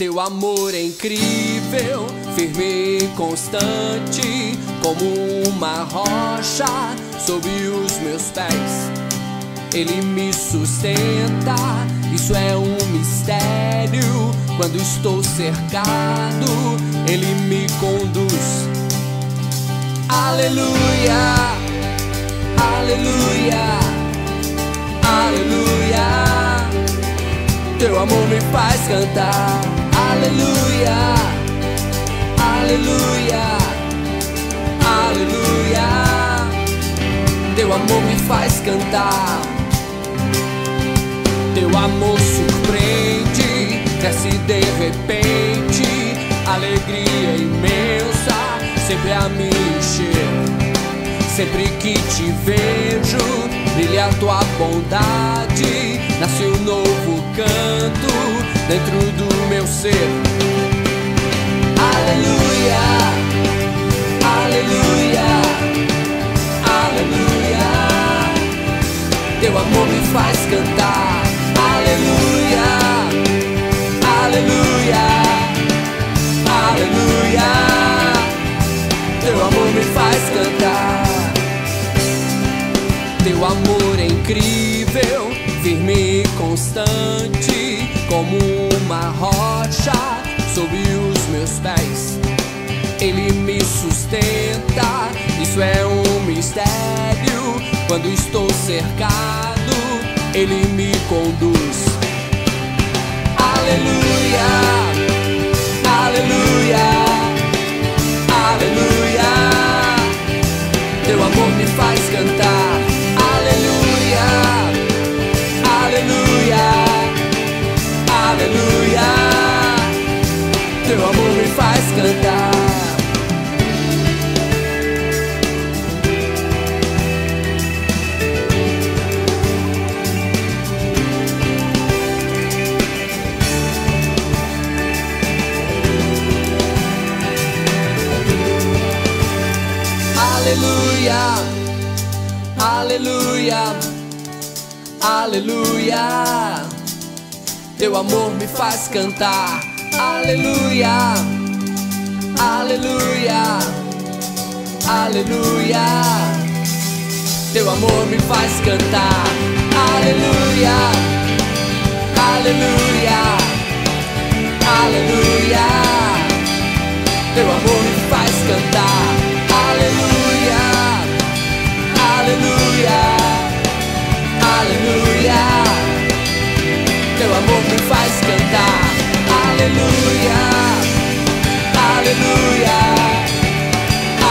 Teu amor é incrível, firme e constante, como uma rocha sob os meus pés. Ele me sustenta, isso é um mistério. Quando estou cercado, Ele me conduz. Aleluia, aleluia, aleluia. Teu amor me faz cantar. Aleluia, aleluia, aleluia. Teu amor me faz cantar. Teu amor surpreende, desce de repente, alegria imensa, sempre a me encher. Sempre que te vejo, brilha a tua bondade, nasce um novo canto dentro do ser. Aleluia, aleluia, aleluia. Teu amor me faz cantar. Aleluia, aleluia, aleluia. Teu amor me faz cantar. Teu amor é incrível, firme e constante, como uma rocha sob os meus pés. Ele me sustenta, isso é um mistério. Quando estou cercado, Ele me conduz. Aleluia, aleluia, aleluia. Teu amor me faz cantar. Aleluia, aleluia, aleluia. Teu amor me faz cantar. Aleluia, aleluia, aleluia. Teu amor me faz cantar. Aleluia, Aleluia,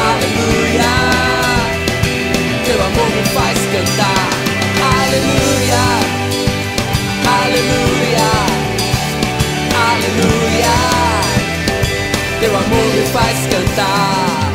aleluia. Teu amor me faz cantar. Aleluia, aleluia, aleluia. Teu amor me faz cantar.